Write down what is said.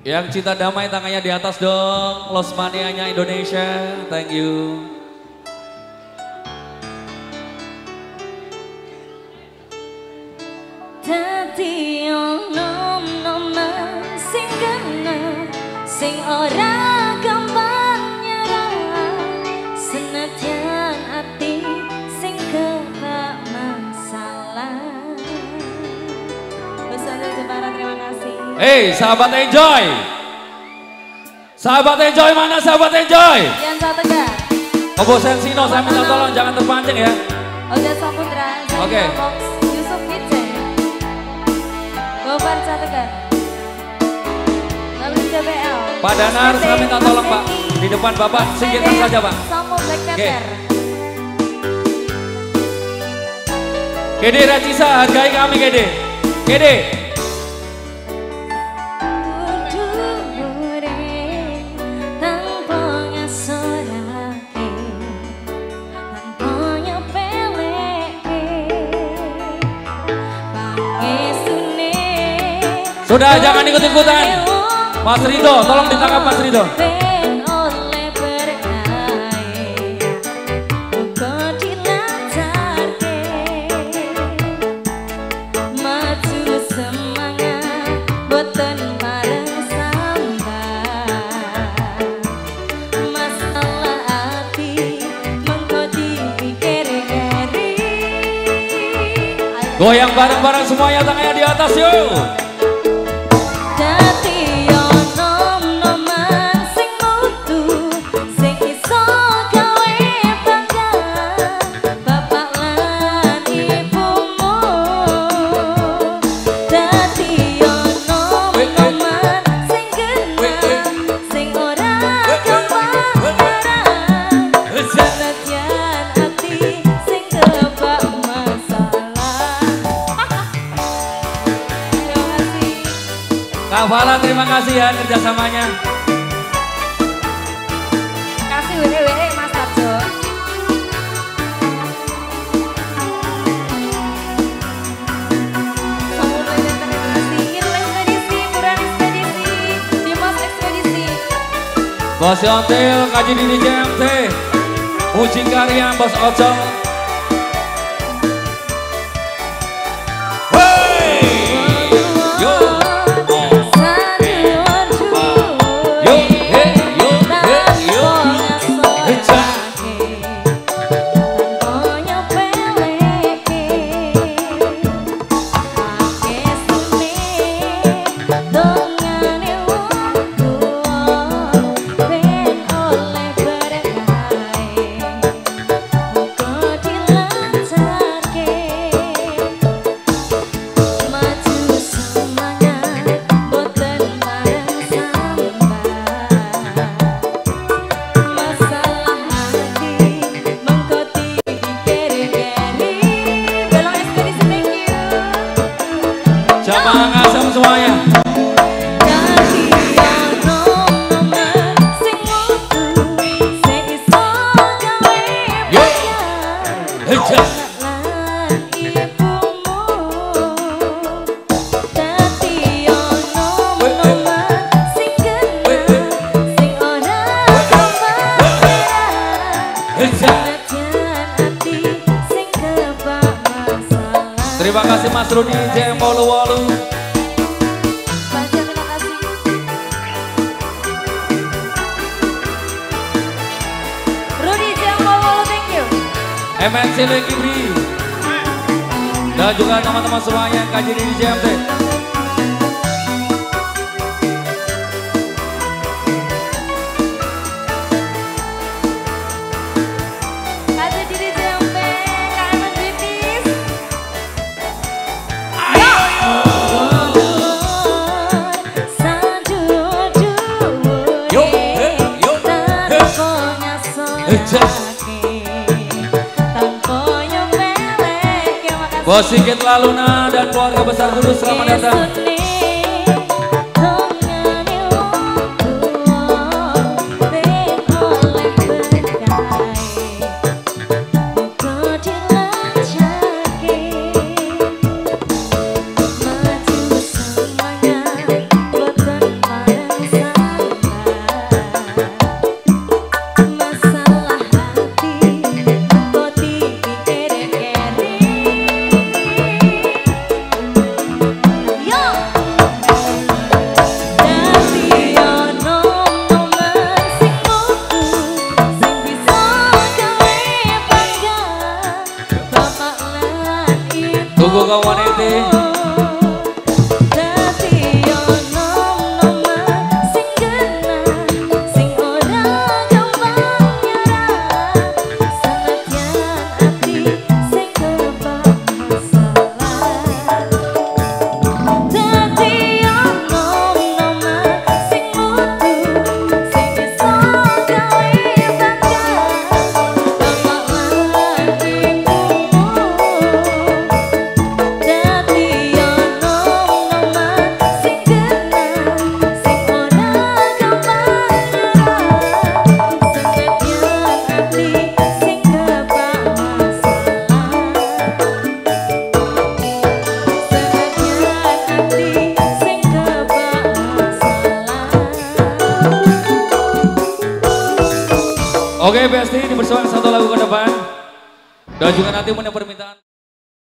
Yang cinta damai tangannya di atas dong. Los Manianya Indonesia. Thank you. Ono noman sing sing Hey, sahabat enjoy. Sahabat enjoy mana sahabat enjoy? Yan Tegar Obo Sensino, saya minta tolong jangan terpancing ya. Oda Saputra Oke. Yusuf Kitchen Gobar Tegar WCBL Pak Danar, saya minta tolong Pak. Di depan Bapak, singkirkan saja Pak. Samo Black Pepper Gede Racisa, hargai kami Gede. Gede. Sudah, jangan ikut-ikutan. Mas Rido, tolong ditangkap Mas Rido. Goyang bareng-bareng semuanya tangannya di atas yuk. Kak Fala terima kasih ya kerjasamanya. Kasih WWE Mas Arjo. Kamu belajar terima Irla Ekspedisi, Buran Ekspedisi, Dimas Ekspedisi. Bos Yontil, Kaji Didi JMT. Uji Karya, Bos Ocong. Yo. bangga Eja. Terima kasih Mas Rudi JM Jambo thank you MNC Lekibri. Dan juga teman-teman semuanya yang kaji di JMT. Bos Sigit Laluna dan keluarga besar Kudus selamat datang. ここが割えて Oke Besti, dipersilakan satu lagu ke depan. Dan juga nanti punya permintaan.